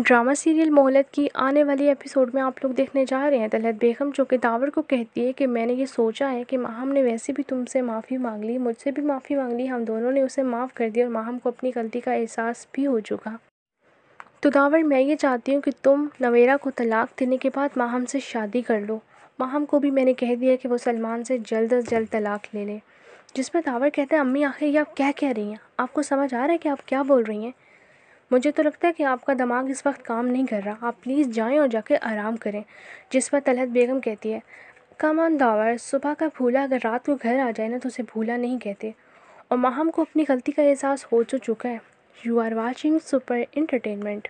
Drama serial मोहलत की आने वाली एपिसोड में आप लोग देखने जा रहे हैं तलहत बेगम, जो कि दावर को कहती है कि मैंने ये सोचा है कि माहम ने वैसे भी तुमसे माफ़ी मांग ली, मुझसे भी माफ़ी मांग ली, हम दोनों ने उसे माफ़ कर दिया और माहम को अपनी गलती का एहसास भी हो चुका। तो दावर, मैं ये चाहती हूँ कि तुम नवेरा को तलाक देने के बाद माहम से शादी कर लो। माहम को भी मैंने कह दिया कि वो सलमान से जल्द अज जल्द तलाक ले लें। जिस पर दावर कहते हैं, अम्मी, आखिर ये आप क्या कह रही हैं? आपको समझ आ रहा है कि आप क्या बोल रही हैं? मुझे तो लगता है कि आपका दिमाग इस वक्त काम नहीं कर रहा। आप प्लीज़ जाएँ और जाके आराम करें, जिस पर तलहत बेगम कहती है। कम ऑन दावर सुबह का भूला अगर रात को घर आ जाए ना तो उसे भूला नहीं कहते। और माहम को अपनी गलती का एहसास हो तो चुका है। You are watching Super Entertainment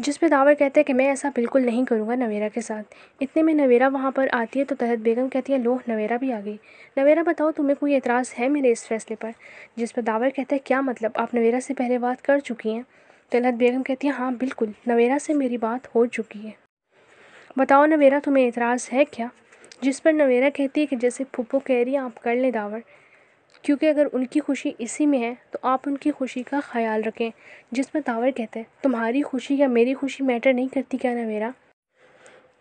जिस पे दावर कहते हैं कि मैं ऐसा बिल्कुल नहीं करूँगा नवेरा के साथ। इतने में नवेरा वहाँ पर आती है तो तहत बेगम कहती है लो नवेरा भी आ गई। नवेरा बताओ, तुम्हें कोई एतराज़ है मेरे इस फैसले पर? जिस पर दावर कहते हैं, क्या मतलब? आप नवेरा से पहले बात कर चुकी हैं? तलहत बेगम कहती है हाँ बिल्कुल, नवेरा से मेरी बात हो चुकी है। बताओ, नवेरा, तुम्हें एतराज़ है क्या? जिस पर नवेरा कहती है कि जैसे फुप्पो कह रही आप कर लें दावर। क्योंकि अगर उनकी खुशी इसी में है तो आप उनकी खुशी का ख्याल रखें, जिसमें तावर कहते हैं, तुम्हारी खुशी या मेरी खुशी मैटर नहीं करती क्या नवेरा?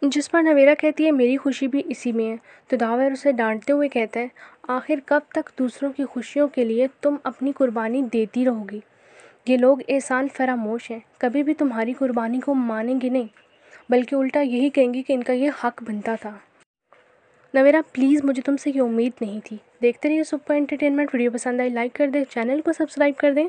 जिस पर नवेरा कहती है, मेरी खुशी भी इसी में है। तो दावर उसे डांटते हुए कहते हैं, आखिर कब तक दूसरों की खुशियों के लिए तुम अपनी कुर्बानी देती रहोगी? ये लोग एहसान फरामोश हैं, कभी भी तुम्हारी कुर्बानी को मानेंगे नहीं। बल्कि उल्टा यही कहेंगे कि इनका ये हक बनता था। नवेरा प्लीज़ मुझे तुमसे ये उम्मीद नहीं थी। देखते रहिए सुपर एंटरटेनमेंट, वीडियो पसंद आई लाइक कर दें, चैनल को सब्सक्राइब कर दें।